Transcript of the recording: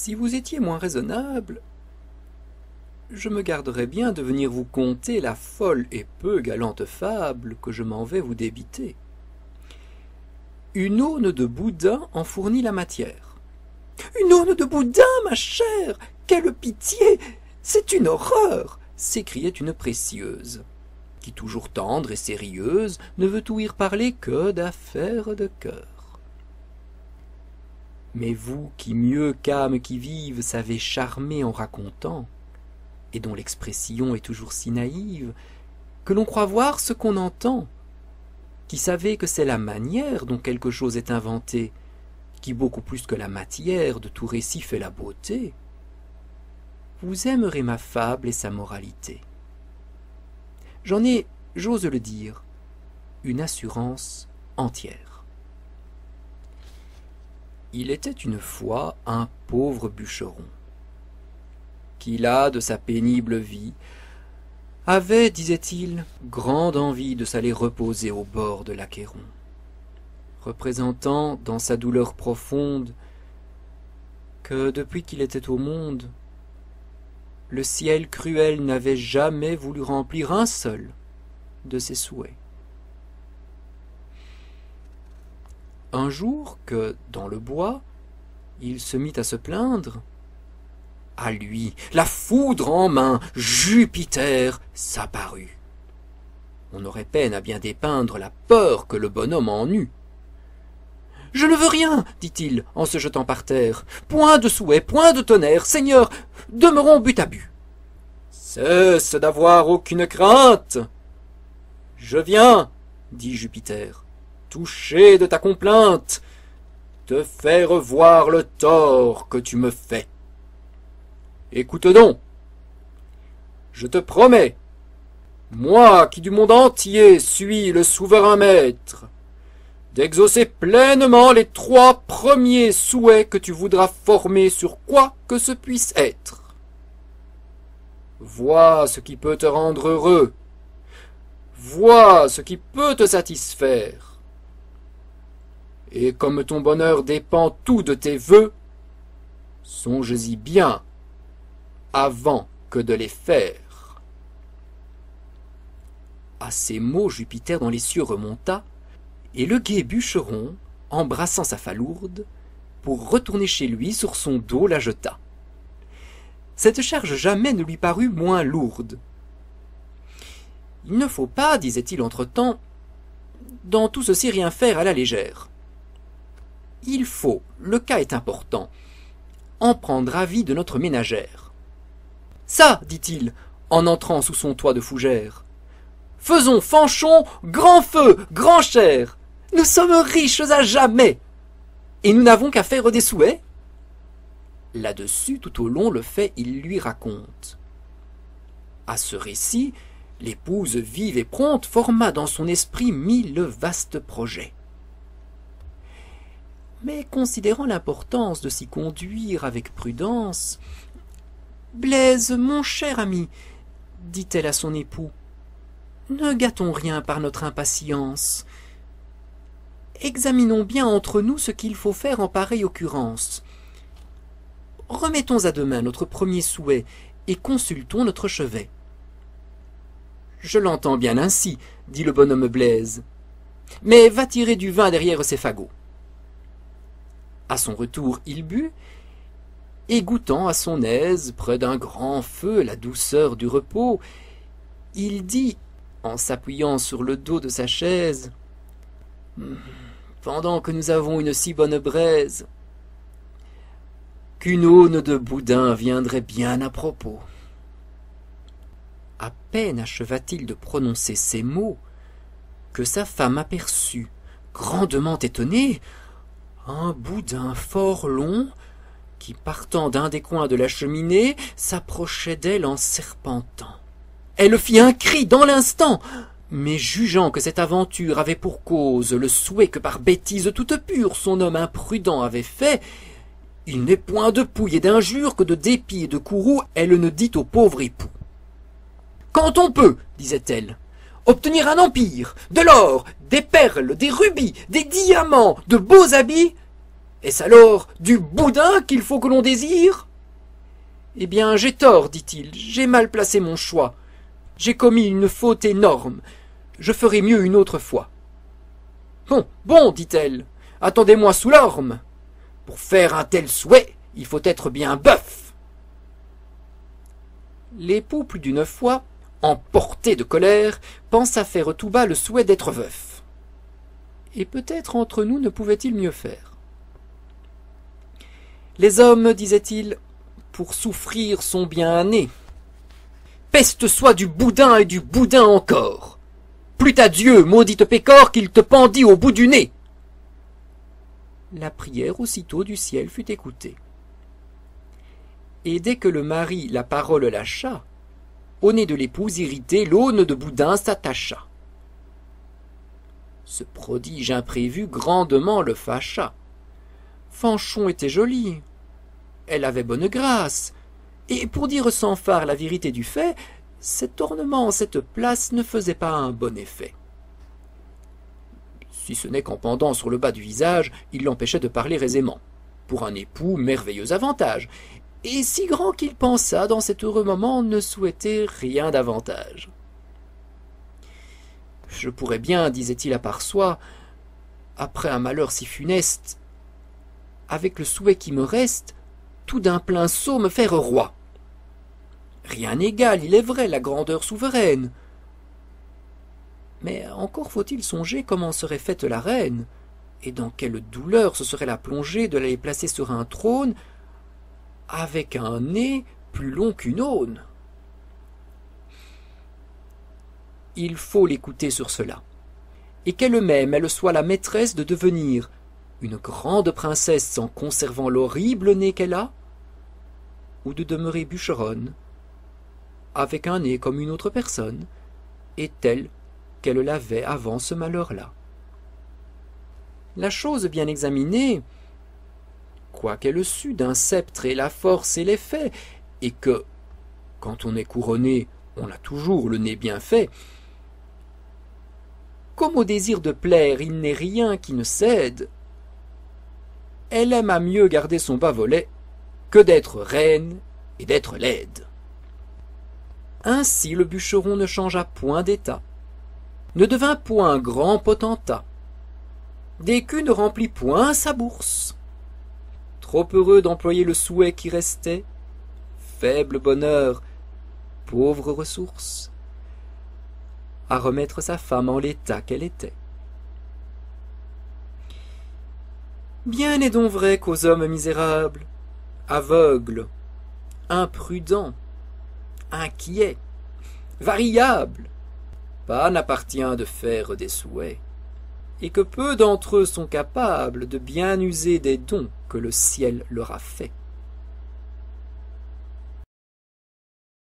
Si vous étiez moins raisonnable, je me garderais bien de venir vous conter la folle et peu galante fable que je m'en vais vous débiter. Une aune de boudin en fournit la matière. Une aune de boudin, ma chère Quelle pitié C'est une horreur s'écriait une précieuse, qui, toujours tendre et sérieuse, ne veut ouïr parler que d'affaires de cœur. Mais vous qui mieux qu'âme qui vive savez charmer en racontant, et dont l'expression est toujours si naïve, que l'on croit voir ce qu'on entend, qui savez que c'est la manière dont quelque chose est inventé, qui beaucoup plus que la matière de tout récit fait la beauté, vous aimerez ma fable et sa moralité. J'en ai, j'ose le dire, une assurance entière. Il était une fois un pauvre bûcheron, qui là de sa pénible vie avait, disait-il, grande envie de s'aller reposer au bord de l'Achéron, représentant dans sa douleur profonde que depuis qu'il était au monde, le ciel cruel n'avait jamais voulu remplir un seul de ses souhaits. Un jour que, dans le bois, il se mit à se plaindre, à lui, la foudre en main, Jupiter s'apparut. On aurait peine à bien dépeindre la peur que le bonhomme en eut. Je ne veux rien, dit-il, en se jetant par terre. Point de souhait, point de tonnerre, Seigneur, demeurons but à but. Cesse d'avoir aucune crainte. Je viens, dit Jupiter, toucher de ta complainte, te faire voir le tort que tu me fais. Écoute donc. Je te promets, moi qui du monde entier suis le souverain maître, d'exaucer pleinement les trois premiers souhaits que tu voudras former sur quoi que ce puisse être. Vois ce qui peut te rendre heureux. Vois ce qui peut te satisfaire. Et comme ton bonheur dépend tout de tes vœux, songe-y bien avant que de les faire. À ces mots, Jupiter dans les cieux remonta, et le gai bûcheron, embrassant sa falourde, pour retourner chez lui sur son dos la jeta. Cette charge jamais ne lui parut moins lourde. Il ne faut pas, disait-il entre-temps, dans tout ceci rien faire à la légère. Il faut, le cas est important, en prendre avis de notre ménagère. Ça, dit-il, en entrant sous son toit de fougère. Faisons, fanchon, grand feu, grand cher. Nous sommes riches à jamais. Et nous n'avons qu'à faire des souhaits. Là-dessus, tout au long, le fait, il lui raconte. À ce récit, l'épouse vive et prompte forma dans son esprit mille vastes projets. Mais considérant l'importance de s'y conduire avec prudence, Blaise, mon cher ami, dit-elle à son époux, ne gâtons rien par notre impatience. Examinons bien entre nous ce qu'il faut faire en pareille occurrence. Remettons à demain notre premier souhait et consultons notre chevet. Je l'entends bien ainsi, dit le bonhomme Blaise. Mais va tirer du vin derrière ses fagots. À son retour, il but et goûtant à son aise près d'un grand feu la douceur du repos, il dit, en s'appuyant sur le dos de sa chaise, Pendant que nous avons une si bonne braise, qu'une aune de boudin viendrait bien à propos. À peine acheva-t-il de prononcer ces mots, que sa femme aperçut, grandement étonnée, un boudin fort long, qui, partant d'un des coins de la cheminée, s'approchait d'elle en serpentant. Elle fit un cri dans l'instant, mais jugeant que cette aventure avait pour cause le souhait que par bêtise toute pure son homme imprudent avait fait, il n'est point de pouille et d'injure que de dépit et de courroux elle ne dit au pauvre époux. Quand on peut, disait-elle, obtenir un empire, de l'or, des perles, des rubis, des diamants, de beaux habits, Est-ce alors du boudin qu'il faut que l'on désire? Eh bien, j'ai tort, dit-il, j'ai mal placé mon choix. J'ai commis une faute énorme. Je ferai mieux une autre fois. Bon, bon, dit-elle, attendez-moi sous l'orme. Pour faire un tel souhait, il faut être bien bœuf. L'époux, plus d'une fois, emporté de colère, pensa faire tout bas le souhait d'être veuf. Et peut-être entre nous ne pouvait-il mieux faire. Les hommes, disait-il, pour souffrir sont bien nés. Peste soit du boudin et du boudin encore. Plût à Dieu, maudite pécore, qu'il te pendit au bout du nez. La prière aussitôt du ciel fut écoutée. Et dès que le mari la parole lâcha, au nez de l'épouse irritée, l'aune de boudin s'attacha. Ce prodige imprévu grandement le fâcha. Fanchon était jolie, elle avait bonne grâce, et pour dire sans phare la vérité du fait, cet ornement en cette place ne faisait pas un bon effet. Si ce n'est qu'en pendant sur le bas du visage, il l'empêchait de parler aisément. Pour un époux, merveilleux avantage, et si grand qu'il pensa dans cet heureux moment ne souhaitait rien davantage. Je pourrais bien, disait-il à part soi, après un malheur si funeste, avec le souhait qui me reste, tout d'un plein saut me faire roi. Rien n'égale, il est vrai, la grandeur souveraine. Mais encore faut-il songer comment serait faite la reine, et dans quelle douleur ce serait la plongée de la placer sur un trône avec un nez plus long qu'une aune. Il faut l'écouter sur cela, et qu'elle-même elle soit la maîtresse de devenir une grande princesse en conservant l'horrible nez qu'elle a, ou de demeurer bûcheronne, avec un nez comme une autre personne, et telle qu'elle l'avait avant ce malheur-là. La chose bien examinée, quoiqu'elle sût d'un sceptre et la force et l'effet, et que, quand on est couronné, on a toujours le nez bien fait, comme au désir de plaire il n'est rien qui ne cède, elle aime à mieux garder son bas volet que d'être reine et d'être laide. Ainsi le bûcheron ne changea point d'état, ne devint point grand potentat, d'écus ne remplit point sa bourse, trop heureux d'employer le souhait qui restait, faible bonheur, pauvre ressource, à remettre sa femme en l'état qu'elle était. Bien est donc vrai qu'aux hommes misérables, aveugles, imprudents, inquiets, variables, pas n'appartient de faire des souhaits et que peu d'entre eux sont capables de bien user des dons que le ciel leur a faits.